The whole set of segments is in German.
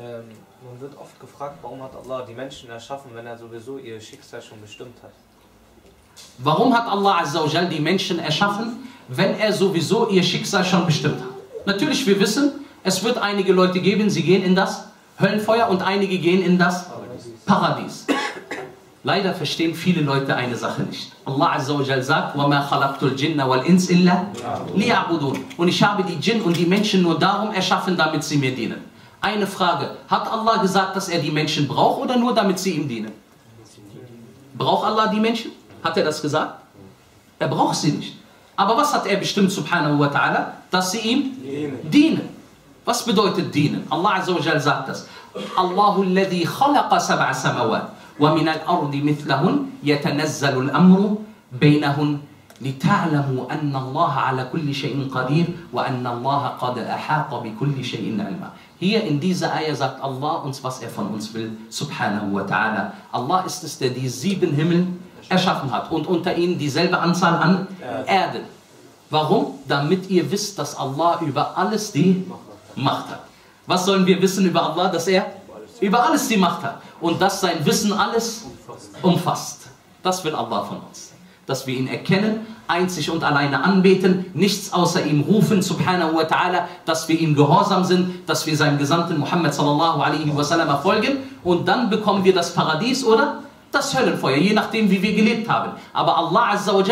Ähm, man wird oft gefragt, warum hat Allah die Menschen erschaffen, wenn er sowieso ihr Schicksal schon bestimmt hat? Warum hat Allah Azzawajal die Menschen erschaffen, wenn er sowieso ihr Schicksal schon bestimmt hat? Natürlich, wir wissen, es wird einige Leute geben, sie gehen in das Höllenfeuer und einige gehen in das Paradies. Leider verstehen viele Leute eine Sache nicht. Allah Azzawajal sagt, وَمَا خَلَقْتُ الْجِنَّ وَالْإِنسِ إِلَّا لِيَعْبُدُونَ Und ich habe die Djinn und die Menschen nur darum erschaffen, damit sie mir dienen. Eine Frage, hat Allah gesagt, dass er die Menschen braucht oder nur damit sie ihm dienen? Braucht Allah die Menschen? Hat er das gesagt? Er braucht sie nicht. Aber was hat er bestimmt, subhanahu wa ta'ala? Dass sie ihm dienen. dienen. Was bedeutet dienen? Allah Azza wa sagt das. Allahu alladhi khalaqa sab'a samawat wa min al-ardi mithlahun yatanazzalu al-amru bainahun لتعلموا أن الله على كل شيء قدير وأن الله قد أحاط بكل شيء علما Hier in dieser Eier sagt Allah uns, was er von uns will, subhanahu wa ta'ala. Allah ist es, der die sieben Himmel erschaffen hat und unter ihnen dieselbe Anzahl an Erden. Warum? Damit ihr wisst, dass Allah über alles die Macht hat. Was sollen wir wissen über Allah? Dass er über alles die Macht hat und dass sein Wissen alles umfasst. Das will Allah von uns. Dass wir ihn erkennen, einzig und alleine anbeten, nichts außer ihm rufen, subhanahu wa ta'ala, dass wir ihm gehorsam sind, dass wir seinem Gesandten Muhammad sallallahu alaihi wasallam folgen und dann bekommen wir das Paradies oder das Höllenfeuer, je nachdem, wie wir gelebt haben. Aber Allah Azza wa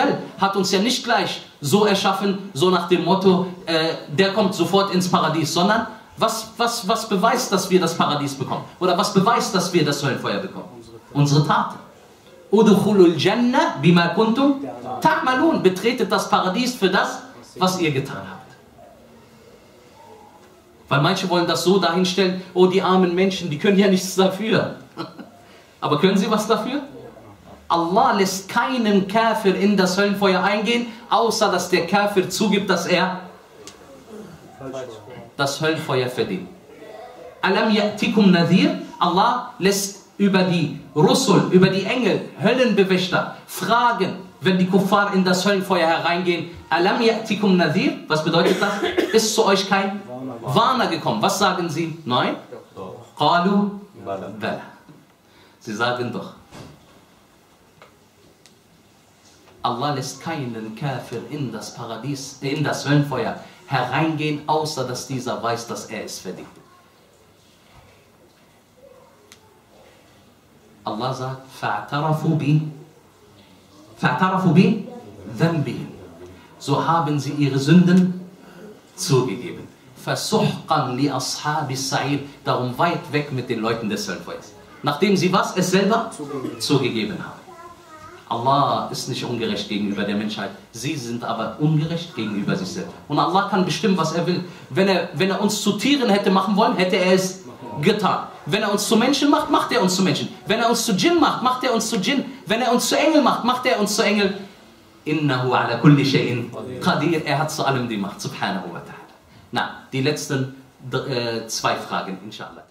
hat uns ja nicht gleich so erschaffen, so nach dem Motto, äh, der kommt sofort ins Paradies, sondern was, was, was beweist, dass wir das Paradies bekommen? Oder was beweist, dass wir das Höllenfeuer bekommen? Unsere Taten. Udkhulul Jannah bima kuntum ta'malun. Betretet das Paradies für das, was ihr getan habt. Weil manche wollen das so dahinstellen, oh die armen Menschen, die können ja nichts dafür. Aber können sie was dafür? Allah lässt keinen Kafir in das Höllenfeuer eingehen, außer dass der Kafir zugibt, dass er das Höllenfeuer verdient. Alam ya'tikum nadhir? Allah lässt über die Rusul, über die Engel, Höllenbewächter fragen, wenn die Kuffar in das Höllenfeuer hereingehen. Alam ya'tikum nadhir? Was bedeutet das? Ist zu euch kein Warner gekommen. Was sagen sie? Nein? Qalu bala. Sie sagen doch, Allah lässt keinen Kafir in das Paradies, in das Höllenfeuer hereingehen, außer dass dieser weiß, dass er es verdient. Allah sagt, فَاعْتَرَفُوا بِي فَاعْتَرَفُوا بِي ذَنْبِهِمْ So haben sie ihre Sünden zugegeben. فَسُحْقًا لِأَصْحَابِ السَّعِيرِ Darum weit weg mit den Leuten des Höllenfeuers nachdem sie was? Es selber zugegeben, zugegeben haben. Allah ist nicht ungerecht gegenüber der Menschheit. Sie sind aber ungerecht gegenüber sich selbst. Und Allah kann bestimmen, was er will. Wenn er, wenn er uns zu Tieren hätte machen wollen, hätte er es getan. Wenn er uns zu Menschen macht, macht er uns zu Menschen. Wenn er uns zu Djinn macht, macht er uns zu Djinn. Wenn er uns zu Engel macht, macht er uns zu Engel. Innahu ala kulli shay'in qadir. Er hat zu allem die Macht. Subhanahu wa ta'ala. Na, die letzten äh, zwei Fragen, inshallah.